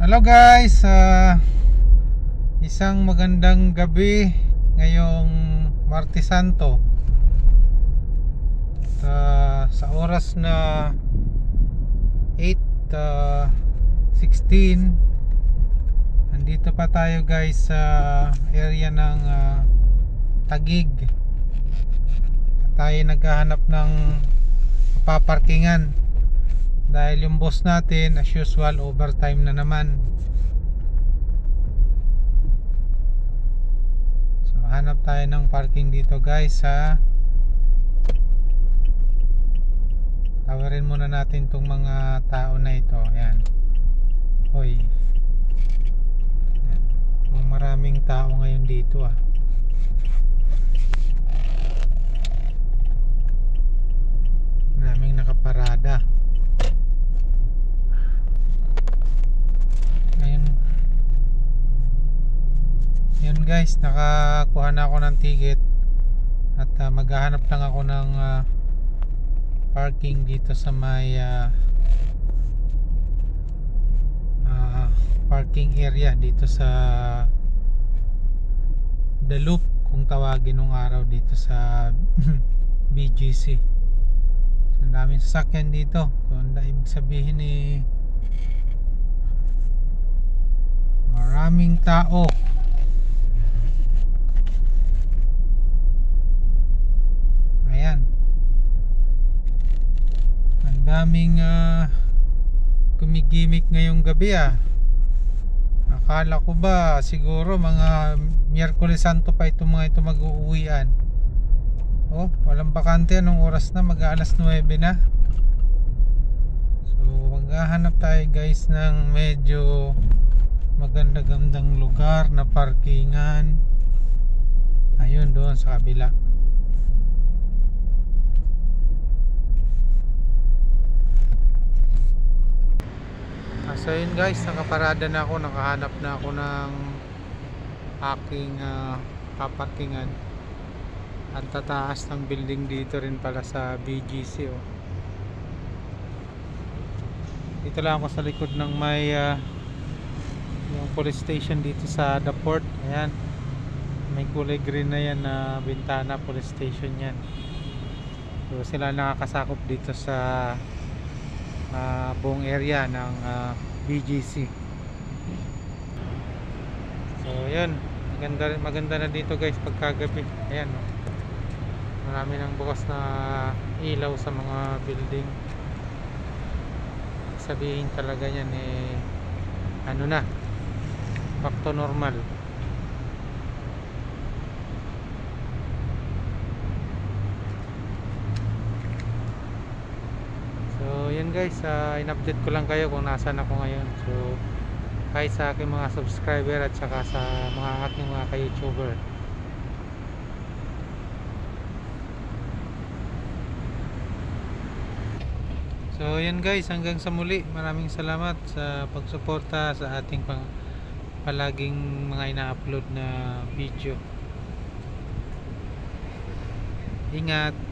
Hello guys, ah, isang magandang gabi ngayong Martes Santo. At, ah, sa oras na 8:16 andito pa tayo guys sa area ng ah, Tagig. At tayo naghahanap ng paparkingan dahil yung boss natin as usual overtime na naman. So hanap tayo ng parking dito guys ha? Tawarin muna natin tong mga tao na ito. Ayan. Hoy. Ayan. Maraming tao ngayon dito ah. Maraming nakaparada Ayun. Yun guys, nakakuha na ako ng ticket at ah, maghahanap lang ako ng ah, parking dito sa may ah, ah, parking area dito sa The Loop kung tawagin nung araw dito sa BGC. So, ang daming sasakyan dito. So, ang ibig sabihin eh Maraming tao. Ayan. Ang daming ah, kumigimik ngayong gabi ah. Akala ko ba siguro mga Miyerkules Santo pa ito mga ito mag-uuwian. Oh, walang bakante anong oras na? Mag-aalas 9 na. So, maghahanap tayo guys ng medyo maganda-gandang lugar na parkingan ayun doon sa kabila Ah, so yun guys nakaparada na ako nakahanap na ako ng aking ah, paparkingan. Ang tataas ng building dito rin pala sa BGC oh. dito lang ako sa likod ng may ah, yung police station dito sa the port. Ayan. May kulay green na yan na bintana police station yan. So sila nakakasakop dito sa ah, buong area ng ah, BGC so yun. Maganda, maganda na dito guys pagkagabi. Ayan oh. marami nang bukas na ilaw sa mga building. Sabihin talaga yan eh ano na? Back to normal guys uh, in-update ko lang kayo kung nasan ako ngayon so kahit sa aking mga subscriber at saka sa mga aking mga ka-youtuber So yan guys, hanggang sa muli. Maraming salamat sa pagsuporta sa ating pang palaging mga ina-upload na video. Ingat.